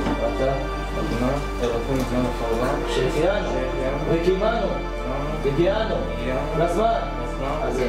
אתה? הגנה, ערפים זמן החרבה, שהחיינו, שהחיינו, וקיימנו, והגיענו, הגיענו, לזמן. בזמן, אז זה.